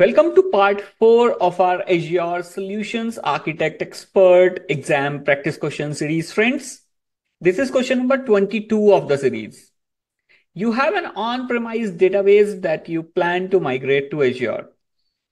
Welcome to part four of our Azure Solutions Architect Expert exam practice question series, friends. This is question number 22 of the series. You have an on-premise database that you plan to migrate to Azure.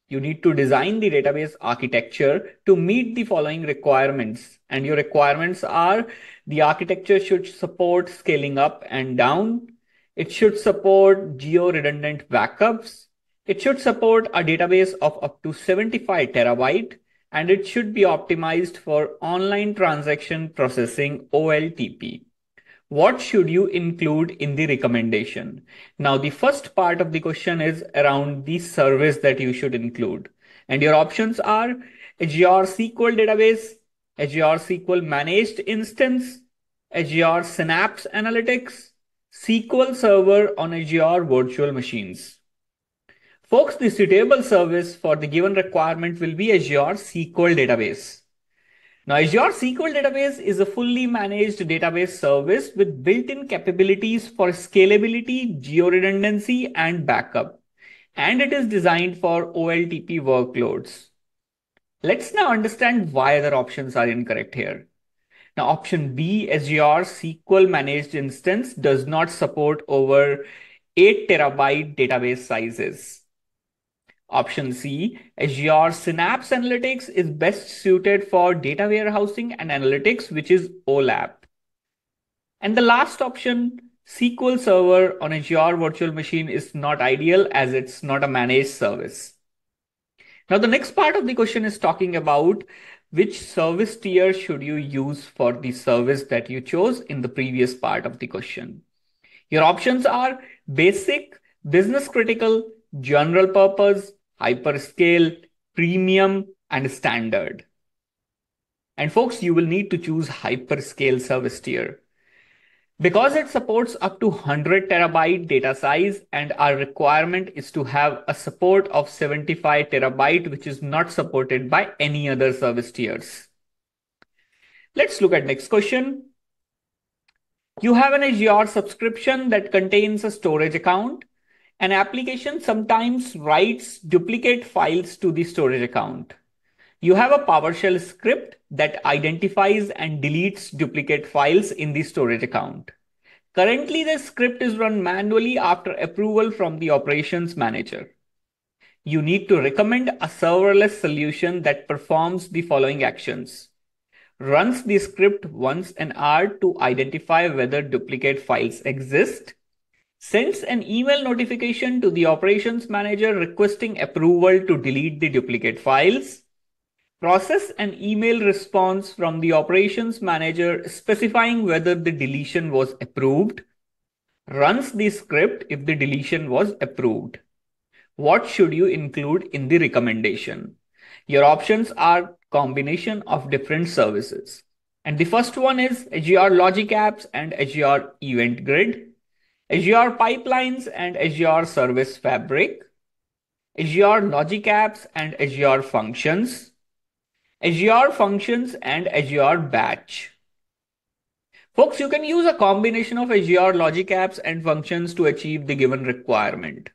You need to design the database architecture to meet the following requirements. And your requirements are the architecture should support scaling up and down. It should support geo-redundant backups it should support a database of up to 75 terabyte and it should be optimized for online transaction processing OLTP. What should you include in the recommendation? Now, the first part of the question is around the service that you should include. And your options are Azure SQL database, Azure SQL managed instance, Azure Synapse Analytics, SQL Server on Azure virtual machines. Folks, the suitable service for the given requirement will be Azure SQL Database. Now, Azure SQL Database is a fully managed database service with built-in capabilities for scalability, geo-redundancy, and backup. And it is designed for OLTP workloads. Let's now understand why other options are incorrect here. Now, option B, Azure SQL Managed Instance does not support over 8 terabyte database sizes. Option C, Azure Synapse Analytics is best suited for data warehousing and analytics, which is OLAP. And the last option, SQL Server on Azure Virtual Machine is not ideal as it's not a managed service. Now, the next part of the question is talking about which service tier should you use for the service that you chose in the previous part of the question. Your options are basic, business critical, general purpose, hyperscale, premium, and standard. And folks, you will need to choose hyperscale service tier. Because it supports up to 100 terabyte data size and our requirement is to have a support of 75 terabyte, which is not supported by any other service tiers. Let's look at next question. You have an Azure subscription that contains a storage account an application sometimes writes duplicate files to the storage account. You have a PowerShell script that identifies and deletes duplicate files in the storage account. Currently, the script is run manually after approval from the operations manager. You need to recommend a serverless solution that performs the following actions. Runs the script once an hour to identify whether duplicate files exist sends an email notification to the operations manager requesting approval to delete the duplicate files, process an email response from the operations manager specifying whether the deletion was approved, runs the script if the deletion was approved. What should you include in the recommendation? Your options are combination of different services. And the first one is Azure Logic Apps and Azure Event Grid. Azure Pipelines and Azure Service Fabric, Azure Logic Apps and Azure Functions, Azure Functions and Azure Batch. Folks, you can use a combination of Azure Logic Apps and functions to achieve the given requirement.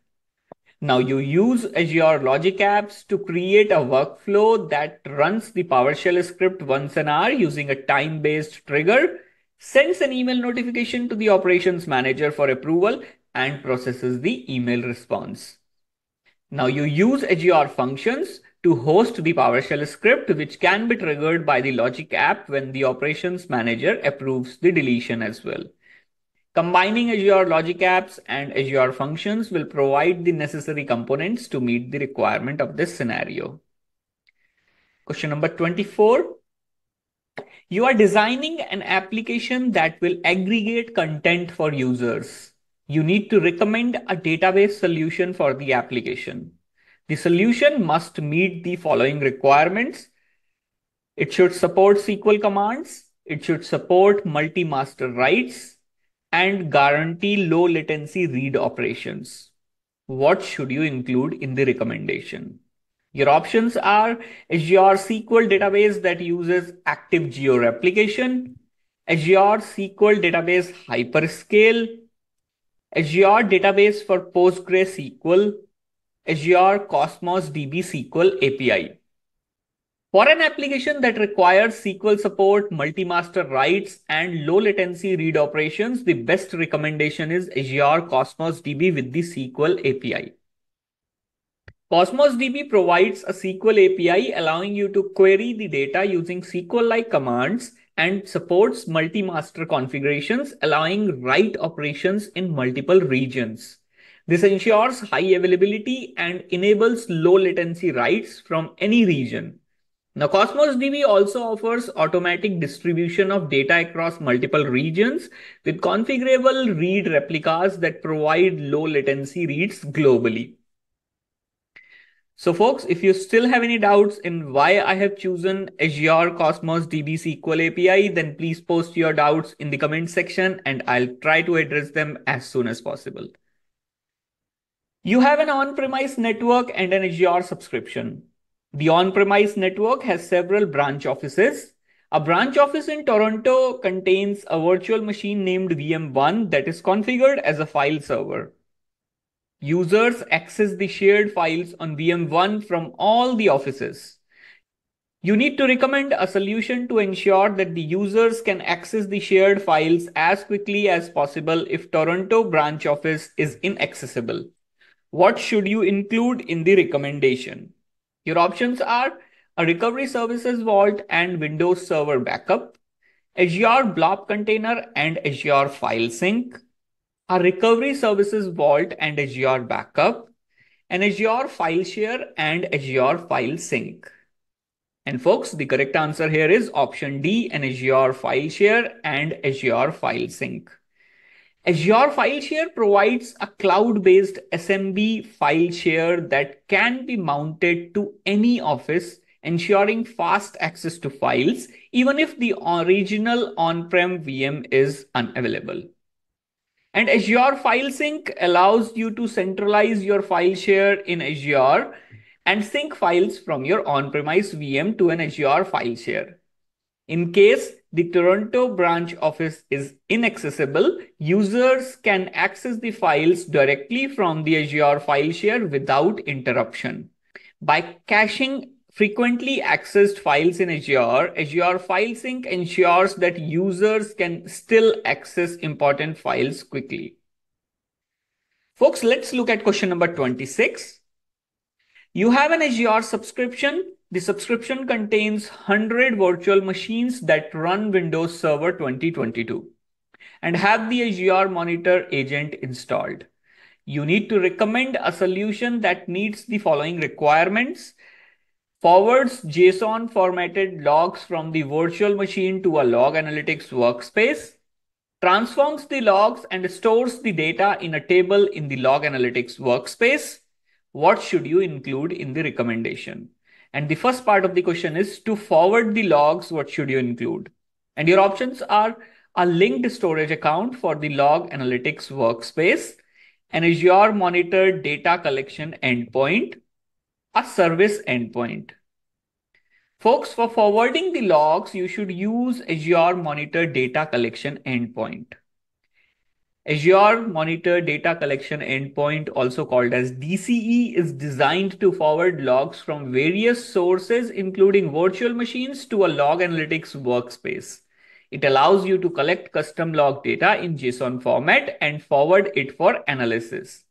Now you use Azure Logic Apps to create a workflow that runs the PowerShell script once an hour using a time-based trigger sends an email notification to the operations manager for approval and processes the email response. Now you use Azure functions to host the PowerShell script, which can be triggered by the Logic app when the operations manager approves the deletion as well. Combining Azure Logic apps and Azure functions will provide the necessary components to meet the requirement of this scenario. Question number 24. You are designing an application that will aggregate content for users. You need to recommend a database solution for the application. The solution must meet the following requirements. It should support SQL commands. It should support multi-master writes and guarantee low latency read operations. What should you include in the recommendation? Your options are Azure SQL database that uses active geo replication, Azure SQL database hyperscale, Azure Database for PostgreSQL, Azure Cosmos DB SQL API. For an application that requires SQL support, multi-master writes, and low latency read operations, the best recommendation is Azure Cosmos DB with the SQL API. Cosmos DB provides a SQL API allowing you to query the data using SQL-like commands and supports multi-master configurations, allowing write operations in multiple regions. This ensures high availability and enables low latency writes from any region. Now, Cosmos DB also offers automatic distribution of data across multiple regions with configurable read replicas that provide low latency reads globally. So folks, if you still have any doubts in why I have chosen Azure Cosmos DB SQL API, then please post your doubts in the comment section and I'll try to address them as soon as possible. You have an on-premise network and an Azure subscription. The on-premise network has several branch offices. A branch office in Toronto contains a virtual machine named VM1 that is configured as a file server. Users access the shared files on VM1 from all the offices. You need to recommend a solution to ensure that the users can access the shared files as quickly as possible if Toronto branch office is inaccessible. What should you include in the recommendation? Your options are a recovery services vault and Windows Server backup, Azure Blob container and Azure file sync, a recovery services vault and Azure backup, an Azure file share and Azure file sync. And folks, the correct answer here is option D, an Azure file share and Azure file sync. Azure File Share provides a cloud-based SMB file share that can be mounted to any office, ensuring fast access to files, even if the original on-prem VM is unavailable. And Azure File Sync allows you to centralize your file share in Azure and sync files from your on-premise VM to an Azure file share. In case the Toronto branch office is inaccessible, users can access the files directly from the Azure file share without interruption. By caching frequently accessed files in Azure, Azure File Sync ensures that users can still access important files quickly. Folks, let's look at question number 26. You have an Azure subscription. The subscription contains 100 virtual machines that run Windows Server 2022 and have the Azure Monitor agent installed. You need to recommend a solution that meets the following requirements forwards JSON formatted logs from the virtual machine to a log analytics workspace, transforms the logs and stores the data in a table in the log analytics workspace. What should you include in the recommendation? And the first part of the question is to forward the logs, what should you include? And your options are a linked storage account for the log analytics workspace, an Azure monitor data collection endpoint, a service endpoint. Folks, for forwarding the logs, you should use Azure Monitor Data Collection Endpoint. Azure Monitor Data Collection Endpoint, also called as DCE, is designed to forward logs from various sources, including virtual machines, to a log analytics workspace. It allows you to collect custom log data in JSON format and forward it for analysis.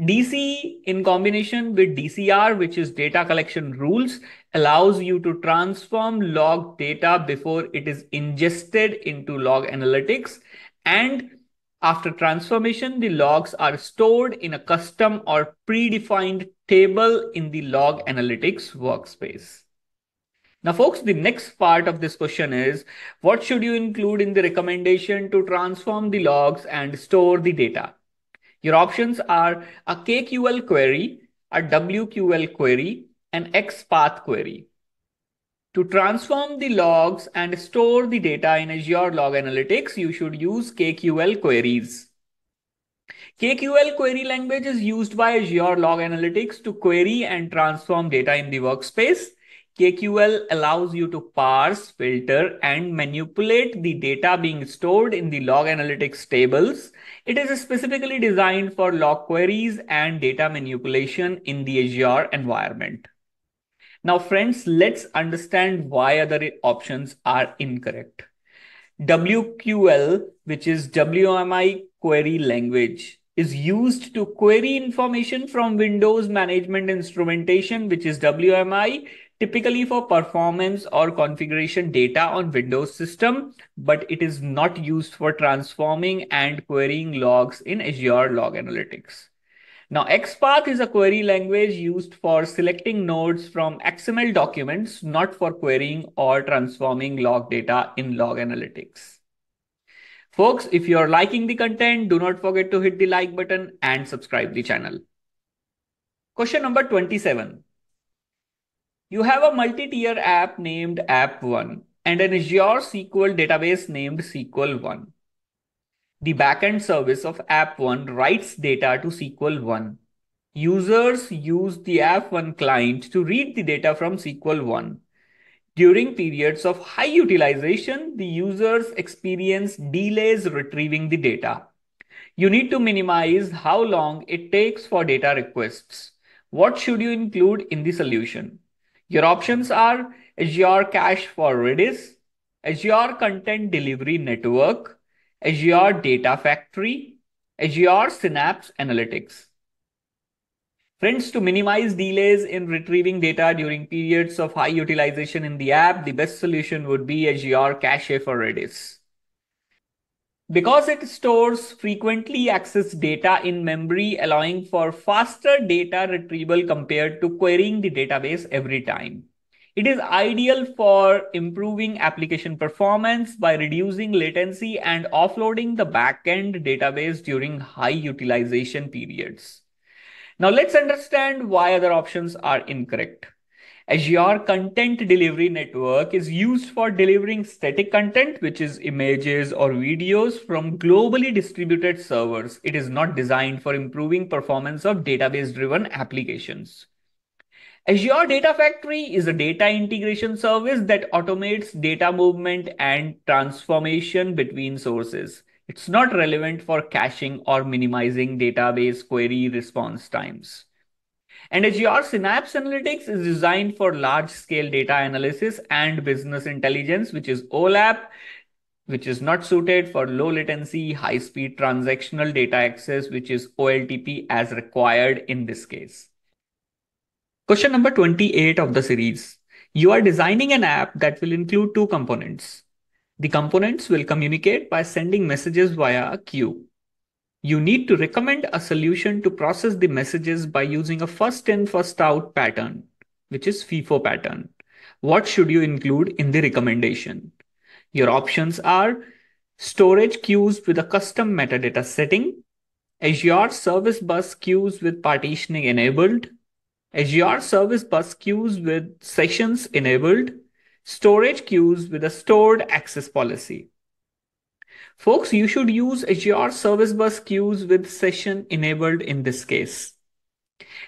DCE in combination with DCR, which is data collection rules, allows you to transform log data before it is ingested into log analytics. And after transformation, the logs are stored in a custom or predefined table in the log analytics workspace. Now, folks, the next part of this question is, what should you include in the recommendation to transform the logs and store the data? Your options are a KQL query, a WQL query, an XPath query. To transform the logs and store the data in Azure Log Analytics, you should use KQL queries. KQL query language is used by Azure Log Analytics to query and transform data in the workspace. KQL allows you to parse, filter, and manipulate the data being stored in the log analytics tables. It is specifically designed for log queries and data manipulation in the Azure environment. Now, friends, let's understand why other options are incorrect. WQL, which is WMI query language, is used to query information from Windows Management Instrumentation, which is WMI, typically for performance or configuration data on Windows system, but it is not used for transforming and querying logs in Azure Log Analytics. Now, XPath is a query language used for selecting nodes from XML documents, not for querying or transforming log data in log analytics. Folks, if you are liking the content, do not forget to hit the like button and subscribe the channel. Question number 27. You have a multi-tier app named App1 and an Azure SQL database named SQL1. The backend service of App1 writes data to SQL1. Users use the App1 client to read the data from SQL1. During periods of high utilization, the users experience delays retrieving the data. You need to minimize how long it takes for data requests. What should you include in the solution? Your options are Azure Cache for Redis, Azure Content Delivery Network, Azure Data Factory, Azure Synapse Analytics. Friends, to minimize delays in retrieving data during periods of high utilization in the app, the best solution would be Azure Cache for Redis. Because it stores frequently accessed data in memory, allowing for faster data retrieval compared to querying the database every time. It is ideal for improving application performance by reducing latency and offloading the backend database during high utilization periods. Now let's understand why other options are incorrect. Azure Content Delivery Network is used for delivering static content, which is images or videos from globally distributed servers. It is not designed for improving performance of database-driven applications. Azure Data Factory is a data integration service that automates data movement and transformation between sources. It's not relevant for caching or minimizing database query response times. And Azure Synapse Analytics is designed for large scale data analysis and business intelligence, which is OLAP, which is not suited for low latency, high speed transactional data access, which is OLTP as required in this case. Question number 28 of the series. You are designing an app that will include two components. The components will communicate by sending messages via a queue. You need to recommend a solution to process the messages by using a first in, first out pattern, which is FIFO pattern. What should you include in the recommendation? Your options are storage queues with a custom metadata setting, Azure Service Bus queues with partitioning enabled, Azure Service Bus queues with sessions enabled, storage queues with a stored access policy. Folks, you should use Azure Service Bus queues with session enabled in this case.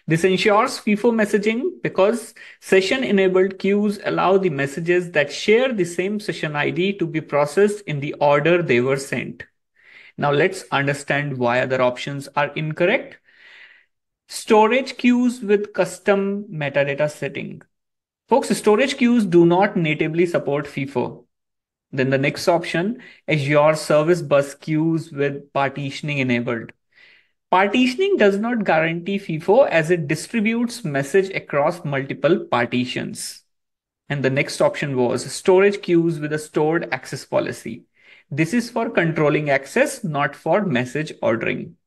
This ensures FIFO messaging because session enabled queues allow the messages that share the same session ID to be processed in the order they were sent. Now let's understand why other options are incorrect. Storage queues with custom metadata setting. Folks, storage queues do not natively support FIFO. Then the next option, Azure Service Bus queues with partitioning enabled. Partitioning does not guarantee FIFO as it distributes message across multiple partitions. And the next option was storage queues with a stored access policy. This is for controlling access, not for message ordering.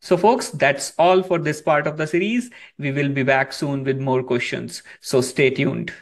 So folks, that's all for this part of the series. We will be back soon with more questions. So stay tuned.